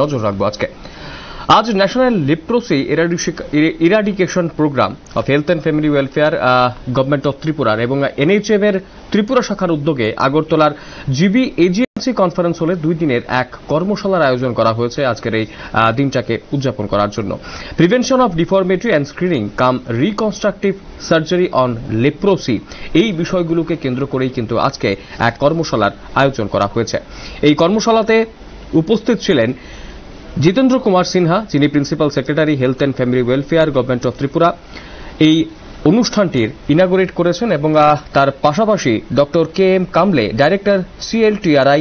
নজর রাখব আজকে। আজ national leprosy eradication programme of health and family welfare government of ত্রিপুরার এবং এনএইচএম এর ত্রিপুরা শাখার উদ্যোগে আগরতলার জিবি এজিএমসি কনফারেন্স হলে দুই দিনের এক কর্মশালার আয়োজন করা হয়েছে আজকের এই দিনটাকে উদযাপন করার জন্য। Prevention of deformity and screening cum reconstructive surgery on leprosy. এই বিষয়গুলোকে কেন্দ্র করেই কিন্তু আজকে এক কর্মশালার আয়োজন করা হয়েছে। এই কর্মশালাতে উপস্থিত ছিলেন জিতেন্দ্র কুমার সিনহা, যিনি principal secretary health and family welfare government of Tripura. এই অনুষ্ঠানটির ইনাগুরেট করেছেন এবং তার পাশাপাশি doctor K M Kamle, director CLTRI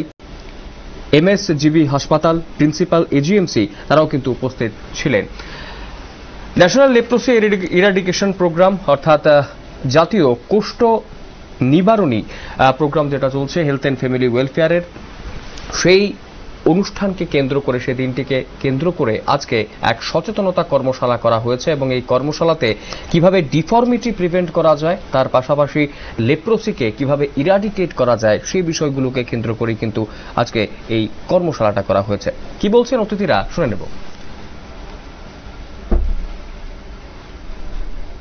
MSGB হাসপাতাল, প্রিন্সিপাল এজিএমসি তারাও কিন্তু উপস্থিত ছিলেন। ন্যাশনাল লেপ্রোসি ইরাডিকেশন প্রোগ্রাম, অর্থাৎ জাতীয় কুষ্ঠ নিবারণী প্রোগ্রাম যেটা চলছে হেলথ অ্যান্ড ফ্যামিলি ওয়েলফেয়ারের, সেই অনুষ্ঠানকে কেন্দ্র করে সেই দিনটিকে কেন্দ্র করে আজকে এক সচেতনতা কর্মশালা করা হয়েছে এবং এই কর্মশালাতে কিভাবে ডিফর্মিটি প্রিভেন্ট করা যায় তার পাশাপাশি লেপ্রোসিকে কিভাবে ইরাডিকেট করা যায় সেই বিষয়গুলোকে কেন্দ্র করেই কিন্তু আজকে এই কর্মশালাটা করা হয়েছে কি বলছেন অতিথিরা শুনে নেব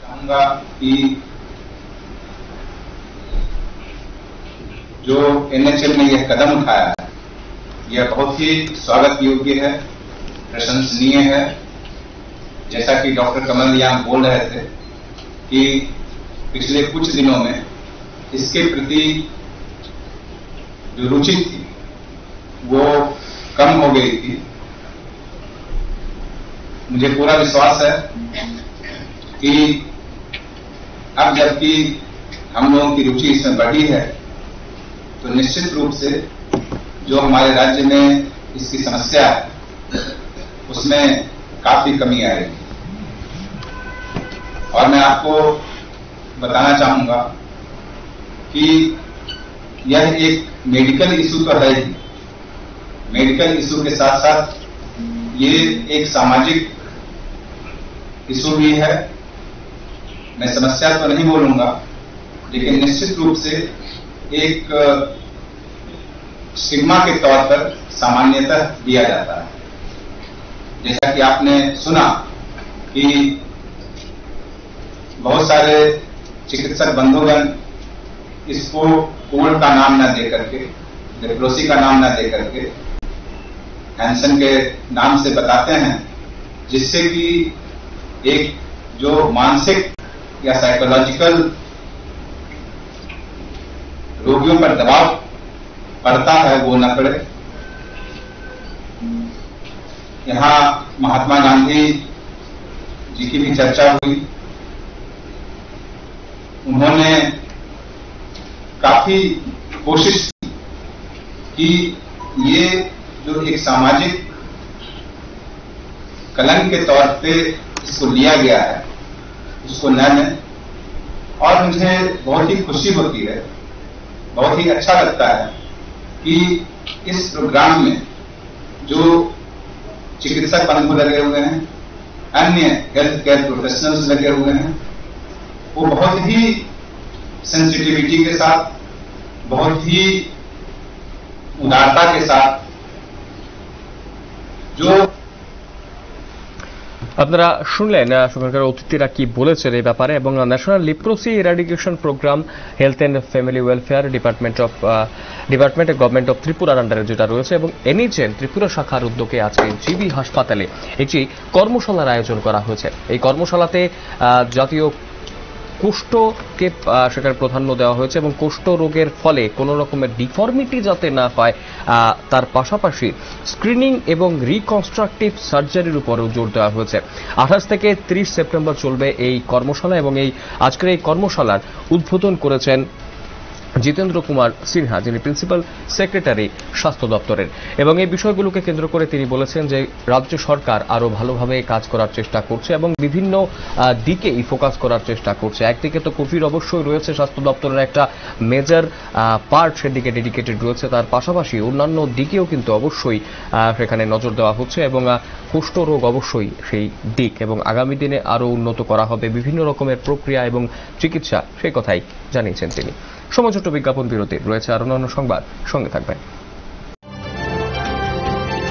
चाहूंगा कि जो एनएचएम ने यह कदम उठाया है यह बहुत ही स्वागत योग्य है, प्रशंसनीय है। जैसा कि डॉक्टर कमल यहाँ बोल रहे थे कि पिछले कुछ दिनों में इसके प्रति जो रुचि थी, वो कम हो गई थी। मुझे पूरा विश्वास है कि अब जबकि हम लोगों की रुचि इसमें बढ़ी है तो निश्चित रूप से जो हमारे राज्य में इसकी समस्या है, उसमें काफ़ी कमी आ आएगी और मैं आपको बताना चाहूँगा कि यह एक मेडिकल इशू तो है ही। मेडिकल इशू के साथ साथ ये एक सामाजिक इशू भी है। मैं समस्या तो नहीं बोलूँगा, लेकिन निश्चित रूप से एक स्टिग्मा के तौर पर सामान्यतः दिया जाता है। जैसा कि आपने सुना कि बहुत सारे चिकित्सक बंधुगण इसको कोल्ड का नाम न दे करके लेप्रोसी का नाम न दे करके हैंसन के नाम से बताते हैं, जिससे कि एक जो मानसिक या साइकोलॉजिकल रोगियों पर दबाव पड़ता है, वो न पड़े। यहाँ महात्मा गांधी जी की भी चर्चा हुई। उन्होंने काफ़ी कोशिश की कि ये जो एक सामाजिक कलंक के तौर पे इसको लिया गया है उसको न लें। और मुझे बहुत ही खुशी होती है, बहुत ही अच्छा लगता है कि इस प्रोग्राम में जो चिकित्सक बंधु लगे हुए हैं, अन्य हेल्थ केयर प्रोफेशनल्स लगे हुए हैं, वो बहुत ही सेंसिटिविटी के साथ, बहुत ही उदारता के साथ, जो আপনারা শুনলেন সরকার অতিথিরা কি বলেছেন এই ব্যাপারে এবং national leprosy eradication programme health and family welfare department of department government of ত্রিপুরার আন্ডারে যেটা রয়েছে এবং এনএইচএন ত্রিপুরা শাখার উদ্যোগে আজকে জিবি হাসপাতালে একটি কর্মশালার আয়োজন করা হয়েছে। এই কর্মশালাতে জাতীয় কুষ্ঠকে সেটার প্রাধান্য দেওয়া হয়েছে এবং কুষ্ঠ রোগের ফলে কোনো রকমের ডিফর্মিটি যাতে না হয় তার পাশাপাশি স্ক্রিনিং এবং রিকনস্ট্রাকটিভ সার্জারির উপরেও জোর দেওয়া হয়েছে। আঠাশ থেকে ত্রিশ সেপ্টেম্বর চলবে এই কর্মশালা এবং এই আজকের এই কর্মশালার উদ্বোধন করেছেন জিতেন্দ্র কুমার সিনহা, যিনি প্রিন্সিপাল সেক্রেটারি স্বাস্থ্য দপ্তরের। এবং এই বিষয়গুলোকে কেন্দ্র করে তিনি বলেছেন যে, রাজ্য সরকার আরও ভালোভাবে কাজ করার চেষ্টা করছে এবং বিভিন্ন দিকেই ফোকাস করার চেষ্টা করছে। একদিকে তো কোভিড অবশ্যই রয়েছে স্বাস্থ্য দপ্তরের একটা মেজর পার্ট সেদিকে ডেডিকেটেড রয়েছে, তার পাশাপাশি অন্যান্য দিকেও কিন্তু অবশ্যই সেখানে নজর দেওয়া হচ্ছে এবং কুষ্ঠ রোগ অবশ্যই সেই দিক এবং আগামী দিনে আরও উন্নত করা হবে, বিভিন্ন রকমের প্রক্রিয়া এবং চিকিৎসা সেই কথাই জানিয়েছেন তিনি। সময় ছোট্ট বিজ্ঞাপন বিরতি রয়েছে আরও অন্যান্য সংবাদ। সঙ্গে থাকবেন।